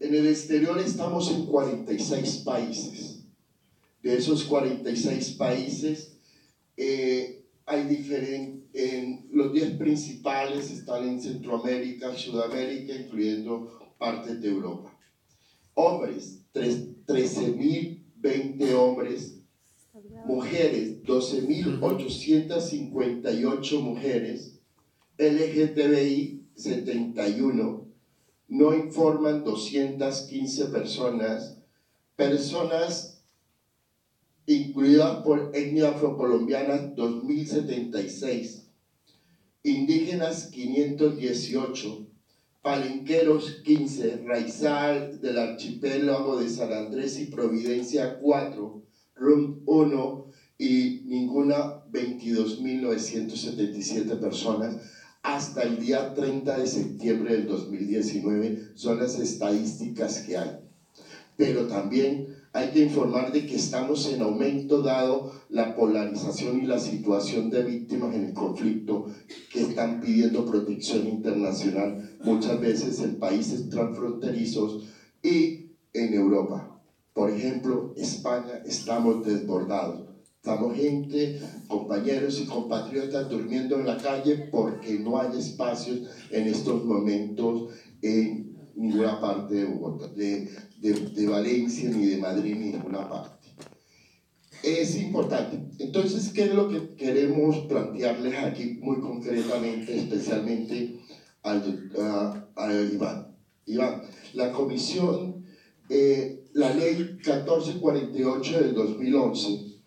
En el exterior estamos en 46 países. De esos 46 países, eh, hay diferentes, en los 10 principales están en Centroamérica, Sudamérica, incluyendo partes de Europa. Hombres, 13.020 hombres. Mujeres, 12.858 mujeres. LGTBI, 71 no informan 215 personas, personas incluidas por etnia afrocolombiana 2076, indígenas 518, palenqueros 15, raizal del archipiélago de San Andrés y Providencia 4, RUM 1 y ninguna 22.977 personas hasta el día 30 de septiembre del 2019 son las estadísticas que hay. Pero también hay que informar de que estamos en aumento dado la polarización y la situación de víctimas en el conflicto que están pidiendo protección internacional muchas veces en países transfronterizos y en Europa. Por ejemplo, España estamos desbordados Estamos gente, compañeros y compatriotas durmiendo en la calle porque no hay espacios en estos momentos en ninguna parte de, de, de, Valencia, ni de Madrid, ni ninguna parte. Es importante. Entonces, ¿qué es lo que queremos plantearles aquí muy concretamente, especialmente al, a, Iván? Iván, la comisión, eh, la ley 1448 del 2011,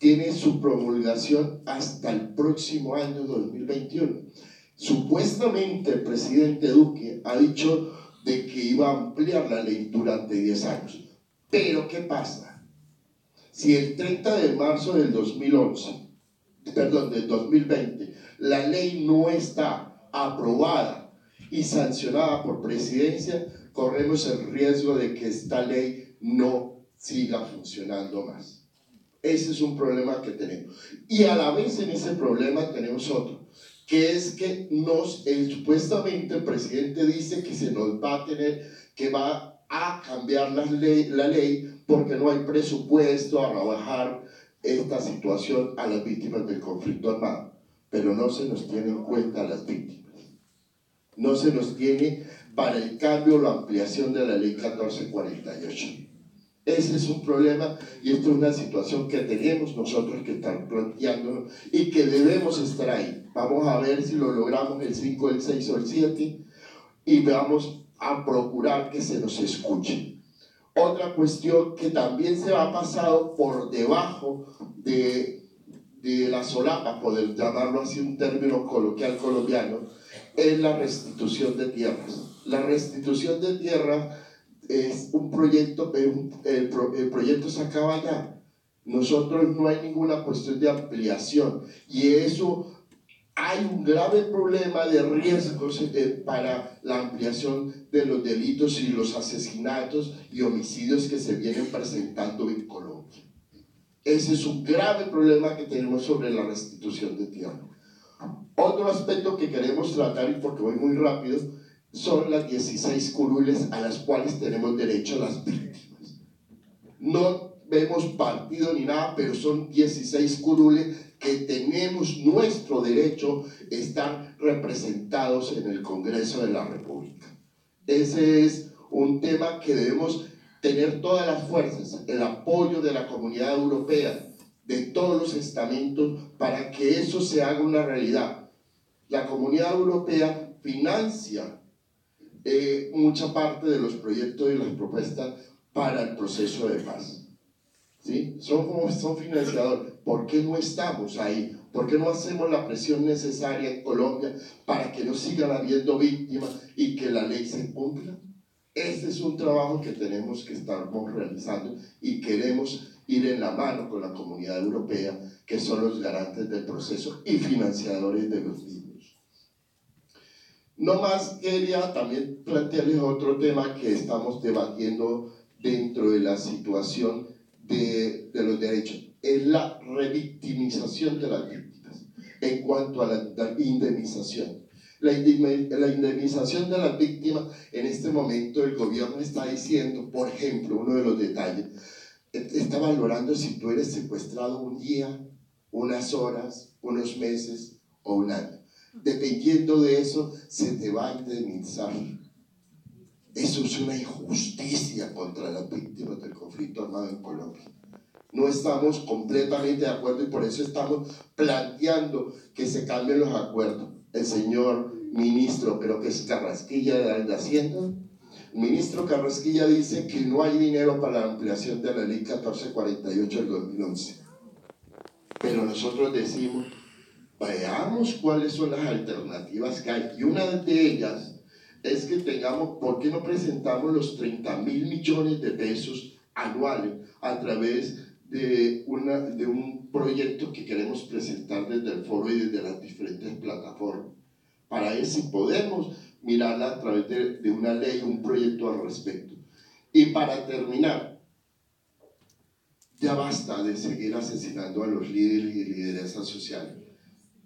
tiene su promulgación hasta el próximo año 2021. Supuestamente el presidente Duque ha dicho de que iba a ampliar la ley durante 10 años. Pero ¿qué pasa? Si el 30 de marzo del 2011, perdón, del 2020, la ley no está aprobada y sancionada por presidencia, corremos el riesgo de que esta ley no siga funcionando más. Ese es un problema que tenemos. Y a la vez en ese problema tenemos otro, que es que nos, supuestamente el presidente dice que se nos va a tener, que va a cambiar la ley, la ley porque no hay presupuesto a rebajar esta situación a las víctimas del conflicto armado. Pero no se nos tiene en cuenta a las víctimas. No se nos tiene para el cambio o la ampliación de la ley 1448. Ese es un problema y esto es una situación que tenemos nosotros que estar planteando y que debemos estar ahí. Vamos a ver si lo logramos el 5, el 6 o el 7 y vamos a procurar que se nos escuche. Otra cuestión que también se ha pasado por debajo de, de la solapa, poder llamarlo así un término coloquial colombiano, es la restitución de tierras. La restitución de tierras es un proyecto, el, el proyecto se acaba ya. Nosotros no hay ninguna cuestión de ampliación y eso hay un grave problema de riesgos eh, para la ampliación de los delitos y los asesinatos y homicidios que se vienen presentando en Colombia. Ese es un grave problema que tenemos sobre la restitución de tierra. Otro aspecto que queremos tratar, y porque voy muy rápido, son las 16 curules a las cuales tenemos derecho las víctimas. No vemos partido ni nada, pero son 16 curules que tenemos nuestro derecho estar representados en el Congreso de la República. Ese es un tema que debemos tener todas las fuerzas, el apoyo de la comunidad europea, de todos los estamentos, para que eso se haga una realidad. La comunidad europea financia eh, mucha parte de los proyectos y las propuestas para el proceso de paz. ¿Sí? Son como son financiadores. ¿Por qué no estamos ahí? ¿Por qué no hacemos la presión necesaria en Colombia para que no sigan habiendo víctimas y que la ley se cumpla? Este es un trabajo que tenemos que estar realizando y queremos ir en la mano con la comunidad europea, que son los garantes del proceso y financiadores de los mismos. No más quería también plantearles otro tema que estamos debatiendo dentro de la situación de, de los derechos. Es la revictimización de las víctimas en cuanto a la indemnización. La indemnización de las víctimas, en este momento el gobierno está diciendo, por ejemplo, uno de los detalles, está valorando si tú eres secuestrado un día, unas horas, unos meses o un año. Dependiendo de eso, se te va a indemnizar. Eso es una injusticia contra las víctimas del conflicto armado en Colombia. No estamos completamente de acuerdo y por eso estamos planteando que se cambien los acuerdos. El señor ministro, creo que es Carrasquilla de Hacienda, el ministro Carrasquilla dice que no hay dinero para la ampliación de la ley 1448 del 2011. Pero nosotros decimos, veamos cuáles son las alternativas que hay. Y una de ellas es que tengamos, ¿por qué no presentamos los 30 mil millones de pesos anuales a través de, una, de un proyecto que queremos presentar desde el foro y desde las diferentes plataformas? Para ver si podemos mirarla a través de, de una ley, un proyecto al respecto. Y para terminar, ya basta de seguir asesinando a los líderes y lideresas sociales.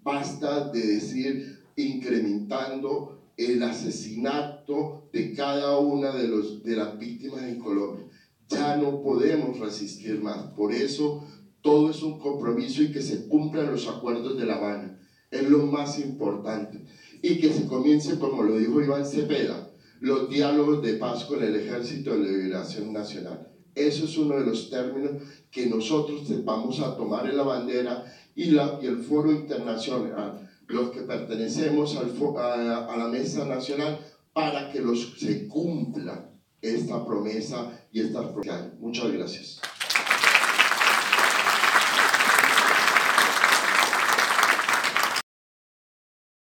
Basta de decir incrementando el asesinato de cada una de, los, de las víctimas en Colombia. Ya no podemos resistir más. Por eso todo es un compromiso y que se cumplan los acuerdos de La Habana. Es lo más importante. Y que se comience, como lo dijo Iván Cepeda, los diálogos de paz con el Ejército de Liberación Nacional. Eso es uno de los términos que nosotros vamos a tomar en la bandera y, la, y el foro internacional los que pertenecemos al, a, a, la mesa nacional para que los, se cumpla esta promesa y estas promesas. Muchas gracias.